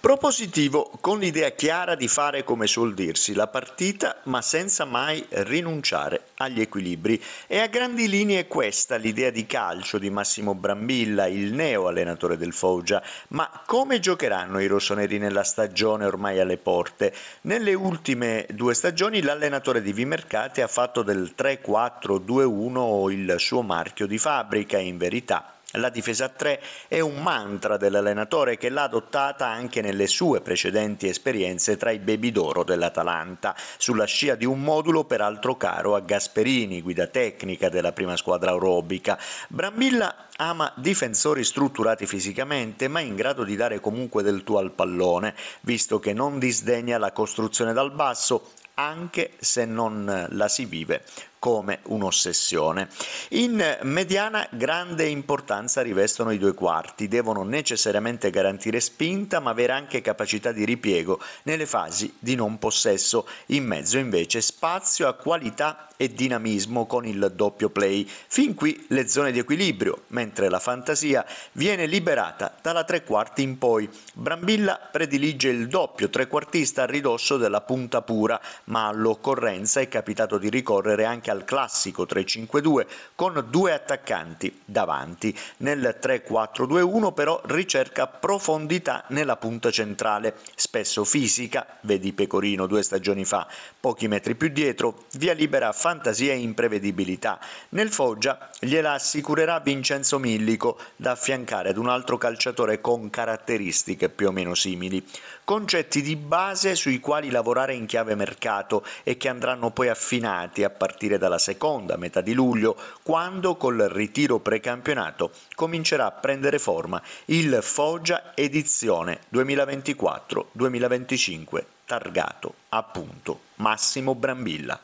Propositivo, con l'idea chiara di fare come suol dirsi la partita, ma senza mai rinunciare agli equilibri. E a grandi linee questa l'idea di calcio di Massimo Brambilla, il neo allenatore del Foggia. Ma come giocheranno i rossoneri nella stagione ormai alle porte? Nelle ultime due stagioni l'allenatore di Vimercate ha fatto del 3-4-2-1 il suo marchio di fabbrica, in verità la difesa a 3 è un mantra dell'allenatore che l'ha adottata anche nelle sue precedenti esperienze tra i baby d'oro dell'Atalanta, sulla scia di un modulo peraltro caro a Gasperini, guida tecnica della prima squadra aerobica. Brambilla ama difensori strutturati fisicamente ma in grado di dare comunque del tuo al pallone, visto che non disdegna la costruzione dal basso anche se non la si vive come un'ossessione. In mediana grande importanza rivestono i due quarti, devono necessariamente garantire spinta ma avere anche capacità di ripiego nelle fasi di non possesso, in mezzo invece spazio a qualità e dinamismo con il doppio play, fin qui le zone di equilibrio, mentre la fantasia viene liberata dalla tre quarti in poi. Brambilla predilige il doppio trequartista a ridosso della punta pura, ma all'occorrenza è capitato di ricorrere anche al classico 3-5-2 con due attaccanti davanti. Nel 3-4-2-1 però ricerca profondità nella punta centrale, spesso fisica, vedi Pecorino due stagioni fa, pochi metri più dietro, via libera fantasia e imprevedibilità. Nel Foggia gliela assicurerà Vincenzo Millico da affiancare ad un altro calciatore con caratteristiche più o meno simili. Concetti di base sui quali lavorare in chiave mercato e che andranno poi affinati a partire dalla seconda metà di luglio, quando col ritiro precampionato comincerà a prendere forma il Foggia edizione 2024-2025, targato appunto Massimo Brambilla.